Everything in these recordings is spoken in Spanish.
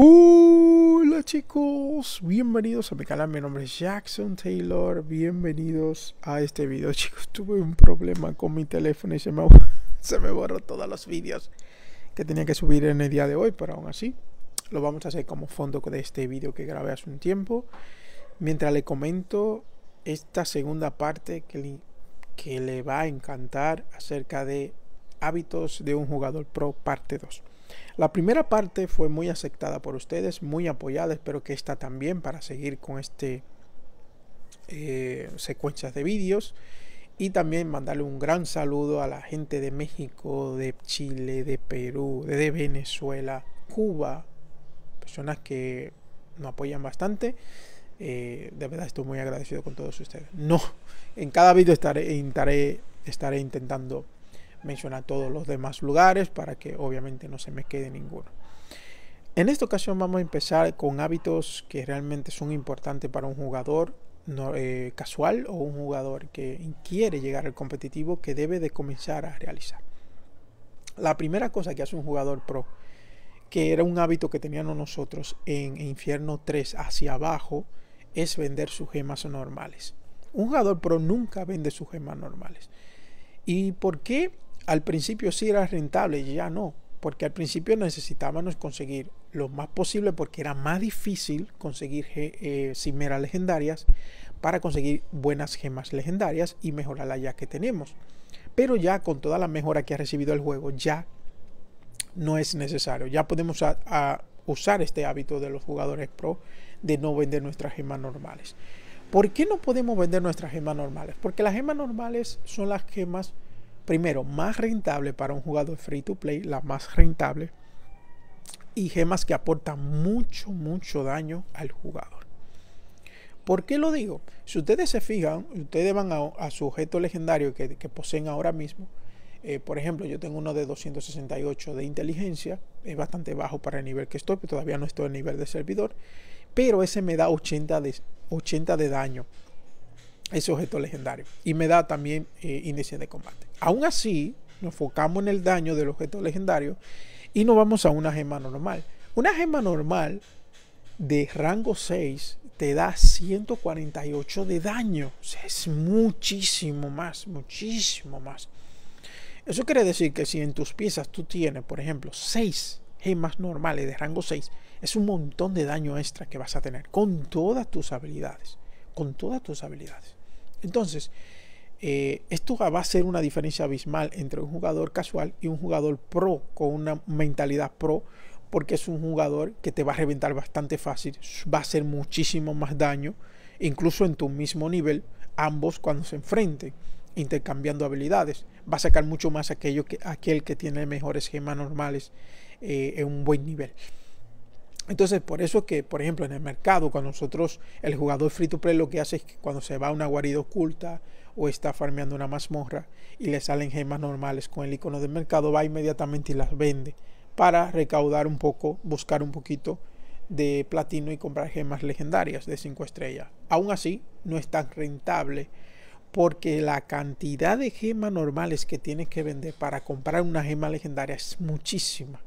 Hola chicos, bienvenidos a mi canal, mi nombre es Jackson Taylor, bienvenidos a este video chicos, tuve un problema con mi teléfono y se me, se borró todos los vídeos que tenía que subir en el día de hoy, pero aún así lo vamos a hacer como fondo de este video que grabé hace un tiempo, mientras le comento esta segunda parte que le, que le va a encantar acerca de hábitos de un jugador pro parte 2. La primera parte fue muy aceptada por ustedes, muy apoyada. Espero que esta también para seguir con este eh, secuencias de vídeos. Y también mandarle un gran saludo a la gente de México, de Chile, de Perú, de Venezuela, Cuba. Personas que nos apoyan bastante. Eh, de verdad estoy muy agradecido con todos ustedes. No, en cada vídeo estaré, estaré, estaré intentando mencionar todos los demás lugares para que obviamente no se me quede ninguno. En esta ocasión vamos a empezar con hábitos que realmente son importantes para un jugador no, eh, casual o un jugador que quiere llegar al competitivo que debe de comenzar a realizar. La primera cosa que hace un jugador pro, que era un hábito que teníamos nosotros en Infierno 3 hacia abajo, es vender sus gemas normales. Un jugador pro nunca vende sus gemas normales. ¿Y por qué al principio sí era rentable ya no, porque al principio necesitábamos conseguir lo más posible porque era más difícil conseguir eh, cimeras legendarias para conseguir buenas gemas legendarias y mejorar la ya que tenemos. Pero ya con toda la mejora que ha recibido el juego, ya no es necesario. Ya podemos usar este hábito de los jugadores pro de no vender nuestras gemas normales. ¿Por qué no podemos vender nuestras gemas normales? Porque las gemas normales son las gemas primero, más rentable para un jugador free to play, la más rentable, y gemas que aportan mucho, mucho daño al jugador. ¿Por qué lo digo? Si ustedes se fijan, ustedes van a, su objeto legendario que, poseen ahora mismo. Eh, por ejemplo, yo tengo uno de 268 de inteligencia, es bastante bajo para el nivel que estoy, pero todavía no estoy en nivel de servidor. Pero ese me da 80 de, 80 de daño ese objeto legendario. Y me da también eh, índice de combate. Aún así, nos enfocamos en el daño del objeto legendario y nos vamos a una gema normal. Una gema normal de rango 6 te da 148 de daño. O sea, es muchísimo más, muchísimo más. Eso quiere decir que si en tus piezas tú tienes, por ejemplo, 6 gemas normales de rango 6, es un montón de daño extra que vas a tener con todas tus habilidades. Con todas tus habilidades. Entonces, eh, esto va a ser una diferencia abismal entre un jugador casual y un jugador pro, con una mentalidad pro, porque es un jugador que te va a reventar bastante fácil, va a hacer muchísimo más daño, incluso en tu mismo nivel, ambos cuando se enfrenten, intercambiando habilidades. Va a sacar mucho más aquello que, aquel que tiene mejores gemas normales eh, en un buen nivel. Entonces, por eso que, por ejemplo, en el mercado, cuando nosotros, el jugador free to play lo que hace es que cuando se va a una guarida oculta o está farmeando una mazmorra y le salen gemas normales con el icono del mercado, va inmediatamente y las vende para recaudar un poco, buscar un poquito de platino y comprar gemas legendarias de 5 estrellas. Aún así, no es tan rentable porque la cantidad de gemas normales que tienes que vender para comprar una gema legendaria es muchísima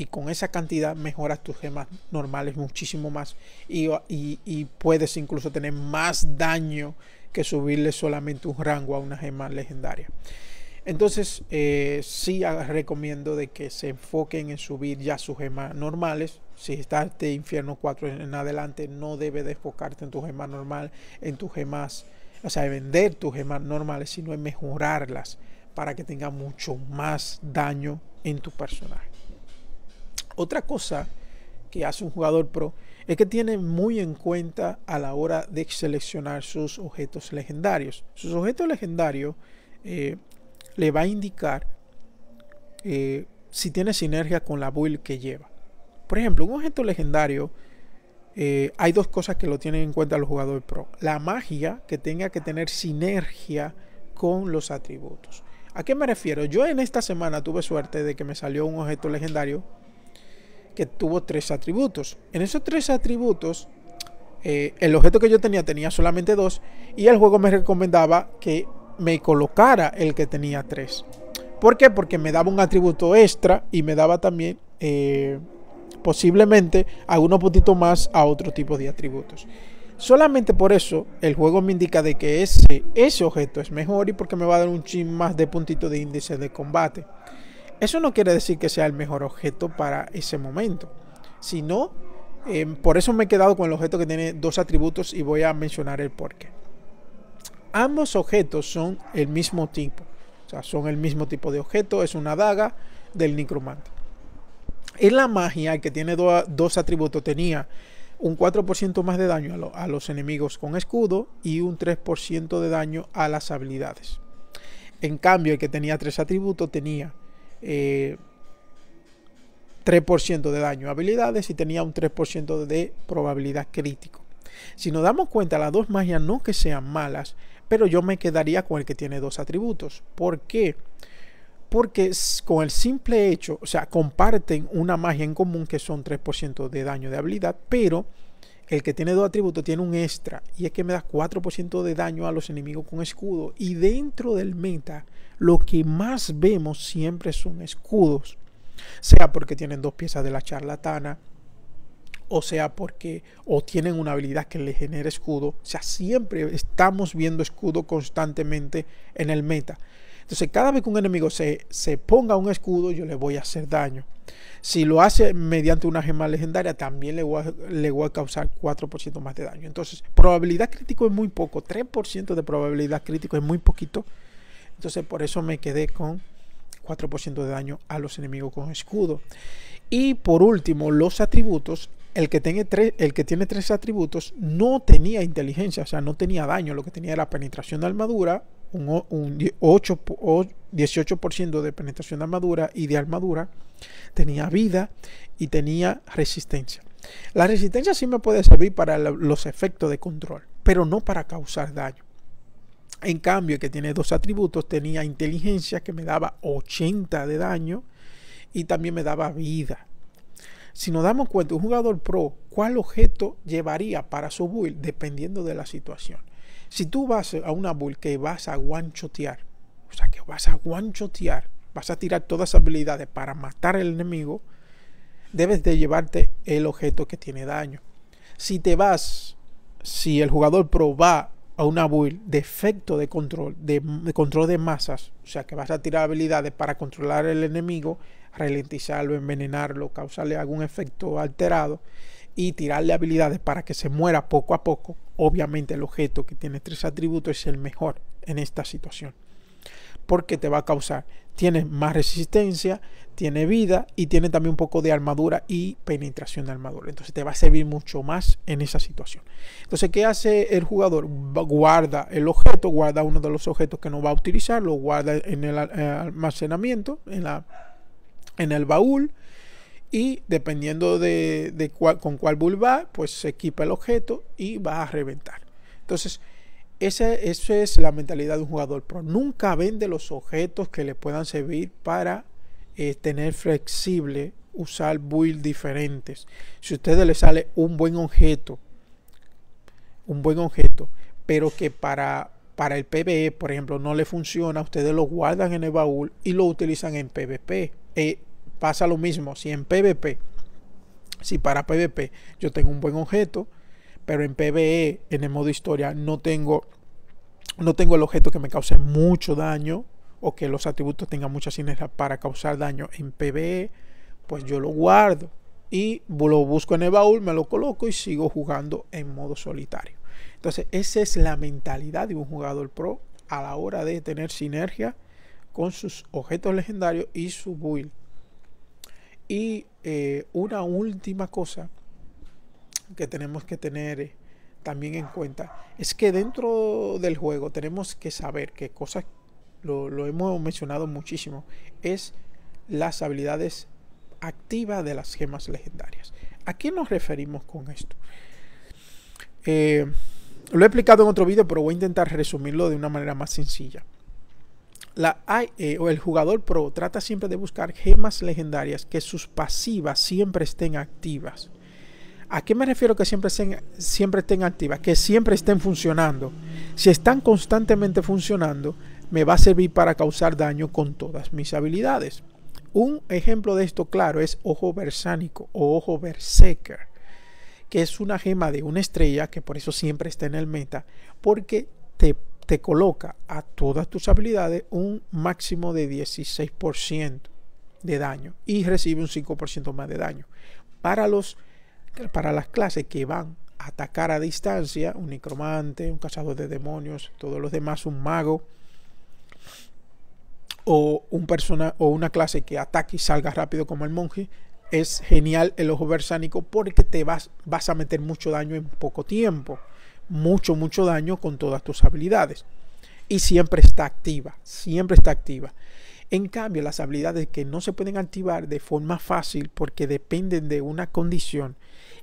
y con esa cantidad mejoras tus gemas normales muchísimo más y, puedes incluso tener más daño que subirle solamente un rango a una gema legendaria. Entonces, eh, sí recomiendo de que se enfoquen en subir ya sus gemas normales. Si estás de infierno 4 en adelante, no debe de enfocarte en tu gema normal, en tus gemas, o sea, vender tus gemas normales, sino en mejorarlas para que tenga mucho más daño en tu personaje. Otra cosa que hace un jugador pro es que tiene muy en cuenta a la hora de seleccionar sus objetos legendarios. Sus objetos legendarios eh, le va a indicar eh, si tiene sinergia con la build que lleva. Por ejemplo, un objeto legendario, eh, hay dos cosas que lo tienen en cuenta los jugadores pro. La magia que tenga que tener sinergia con los atributos. ¿A qué me refiero? Yo en esta semana tuve suerte de que me salió un objeto legendario que tuvo tres atributos. En esos tres atributos, eh, el objeto que yo tenía tenía solamente dos y el juego me recomendaba que me colocara el que tenía tres. ¿Por qué? Porque me daba un atributo extra y me daba también eh, posiblemente algunos puntitos más a otro tipo de atributos. Solamente por eso el juego me indica de que ese, ese objeto es mejor y porque me va a dar un chin más de puntito de índice de combate. Eso no quiere decir que sea el mejor objeto para ese momento, sino eh, por eso me he quedado con el objeto que tiene dos atributos y voy a mencionar el porqué. Ambos objetos son el mismo tipo, o sea, son el mismo tipo de objeto, es una daga del necromante. En la magia, el que tiene dos atributos tenía un 4% más de daño a, los enemigos con escudo y un 3% de daño a las habilidades. En cambio, el que tenía tres atributos tenía 3% eh, de daño a habilidades y tenía un 3% de probabilidad crítico. Si nos damos cuenta, las dos magias no que sean malas, pero yo me quedaría con el que tiene dos atributos. ¿Por qué? Porque con el simple hecho, o sea, comparten una magia en común que son 3% de daño de habilidad, pero el que tiene dos atributos tiene un extra y es que me da 4% de daño a los enemigos con escudo. Y dentro del meta, lo que más vemos siempre son escudos. Sea porque tienen dos piezas de la charlatana, o sea porque o tienen una habilidad que le genera escudo. O sea, siempre estamos viendo escudo constantemente en el meta. Entonces, cada vez que un enemigo se, se ponga un escudo, yo le voy a hacer daño. Si lo hace mediante una gema legendaria, también le voy a, le voy a causar 4% más de daño. Entonces, probabilidad crítico es muy poco. 3% de probabilidad crítico es muy poquito. Entonces, por eso me quedé con 4% de daño a los enemigos con escudo. Y por último, los atributos. El que, tiene tres, el que tiene tres atributos no tenía inteligencia, o sea, no tenía daño. Lo que tenía era penetración de armadura, un, un 8 o 18% de penetración de armadura y de armadura, tenía vida y tenía resistencia. La resistencia sí me puede servir para los efectos de control, pero no para causar daño. En cambio, que tiene dos atributos tenía inteligencia que me daba 80 de daño y también me daba vida. Si nos damos cuenta, un jugador pro, ¿cuál objeto llevaría para su build? Dependiendo de la situación. Si tú vas a una build que vas a guanchotear, o sea, que vas a guanchotear, vas a tirar todas las habilidades para matar al enemigo, debes de llevarte el objeto que tiene daño. Si te vas, si el jugador pro va a una build de efecto de control, de, control de masas, o sea que vas a tirar habilidades para controlar el enemigo, ralentizarlo, envenenarlo, causarle algún efecto alterado, y tirarle habilidades para que se muera poco a poco, obviamente el objeto que tiene tres atributos es el mejor en esta situación. Porque te va a causar, tiene más resistencia, tiene vida y tiene también un poco de armadura y penetración de armadura. Entonces te va a servir mucho más en esa situación. Entonces, ¿qué hace el jugador? Guarda el objeto, guarda uno de los objetos que no va a utilizar, lo guarda en el almacenamiento, en, la, en el baúl y dependiendo de, con cuál bull va, pues se equipa el objeto y va a reventar. Entonces, esa, es la mentalidad de un jugador pro. Nunca vende los objetos que le puedan servir para eh, tener flexible, usar builds diferentes. Si a ustedes le sale un buen objeto, un buen objeto, pero que para, para el PvE, por ejemplo, no le funciona, ustedes lo guardan en el baúl y lo utilizan en PvP. Eh, pasa lo mismo. Si en PvP, si para PvP yo tengo un buen objeto, pero en PvE, en el modo historia, no tengo, no tengo el objeto que me cause mucho daño o que los atributos tengan mucha sinergia para causar daño en PvE, pues yo lo guardo y lo busco en el baúl, me lo coloco y sigo jugando en modo solitario. Entonces, esa es la mentalidad de un jugador pro a la hora de tener sinergia con sus objetos legendarios y su build. Y eh, una última cosa que tenemos que tener eh, también en cuenta es que dentro del juego tenemos que saber que cosas, lo, lo hemos mencionado muchísimo, es las habilidades activas de las gemas legendarias. ¿A qué nos referimos con esto? Eh, lo he explicado en otro vídeo, pero voy a intentar resumirlo de una manera más sencilla la e o el jugador pro trata siempre de buscar gemas legendarias que sus pasivas siempre estén activas. ¿A qué me refiero que siempre estén, siempre estén activas? Que siempre estén funcionando. Si están constantemente funcionando, me va a servir para causar daño con todas mis habilidades. Un ejemplo de esto, claro, es ojo bersánico o ojo berserker, que es una gema de una estrella, que por eso siempre está en el meta, porque te, te coloca a todas tus habilidades un máximo de 16% de daño y recibe un 5% más de daño. Para, los, para las clases que van a atacar a distancia, un necromante, un cazador de demonios, todos los demás, un mago, o, un persona, o una clase que ataque y salga rápido como el monje, es genial el ojo versánico porque te vas, vas a meter mucho daño en poco tiempo. Mucho, mucho daño con todas tus habilidades. Y siempre está activa, siempre está activa. En cambio, las habilidades que no se pueden activar de forma fácil porque dependen de una condición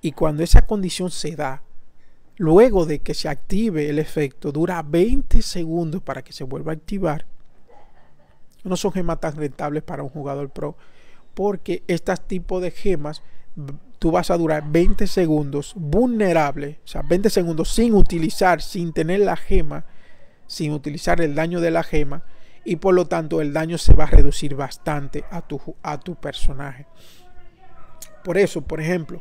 y cuando esa condición se da, luego de que se active el efecto, dura 20 segundos para que se vuelva a activar. No son gemas tan rentables para un jugador pro porque este tipo de gemas tú vas a durar 20 segundos vulnerable, o sea, 20 segundos sin utilizar, sin tener la gema, sin utilizar el daño de la gema y por lo tanto el daño se va a reducir bastante a tu, a tu personaje. Por eso, por ejemplo,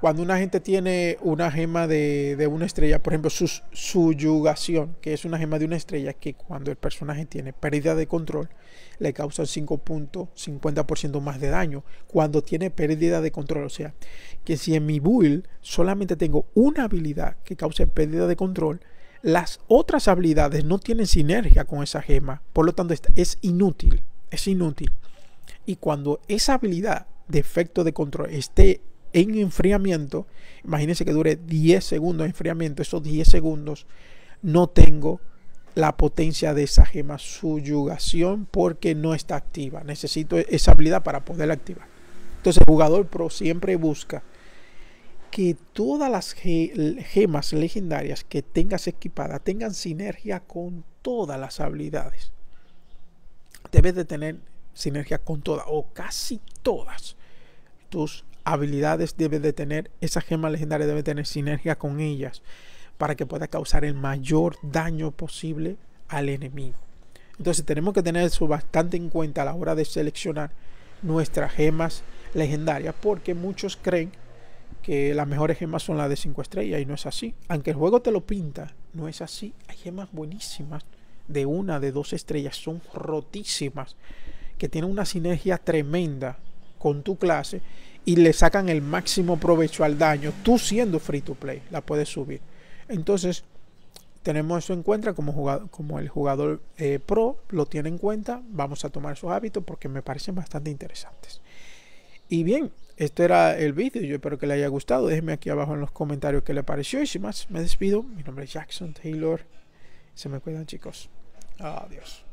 cuando una gente tiene una gema de, de una estrella, por ejemplo, su subyugación, que es una gema de una estrella, que cuando el personaje tiene pérdida de control, le causa 5.50% más de daño. Cuando tiene pérdida de control, o sea, que si en mi build solamente tengo una habilidad que cause pérdida de control, las otras habilidades no tienen sinergia con esa gema, por lo tanto es inútil, es inútil. Y cuando esa habilidad de efecto de control esté en enfriamiento, imagínense que dure 10 segundos de enfriamiento, esos 10 segundos no tengo la potencia de esa gema subyugación porque no está activa. Necesito esa habilidad para poderla activar. Entonces el jugador pro siempre busca que todas las gemas legendarias que tengas equipadas tengan sinergia con todas las habilidades. Debes de tener sinergia con todas o casi todas tus habilidades. Debes de tener, esa gema legendaria debe tener sinergia con ellas para que pueda causar el mayor daño posible al enemigo. Entonces tenemos que tener eso bastante en cuenta a la hora de seleccionar nuestras gemas legendarias porque muchos creen que las mejores gemas son las de 5 estrellas y no es así. Aunque el juego te lo pinta, no es así. Hay gemas buenísimas de una, de dos estrellas, son rotísimas, que tienen una sinergia tremenda con tu clase y le sacan el máximo provecho al daño. Tú siendo free to play, la puedes subir. Entonces, tenemos eso en cuenta como, jugador, como el jugador eh, pro lo tiene en cuenta. Vamos a tomar esos hábitos porque me parecen bastante interesantes. Y bien, este era el vídeo. Yo espero que le haya gustado. Déjenme aquí abajo en los comentarios qué le pareció. Y sin más, me despido. Mi nombre es Jackson Taylor. Se me cuidan, chicos. Adiós.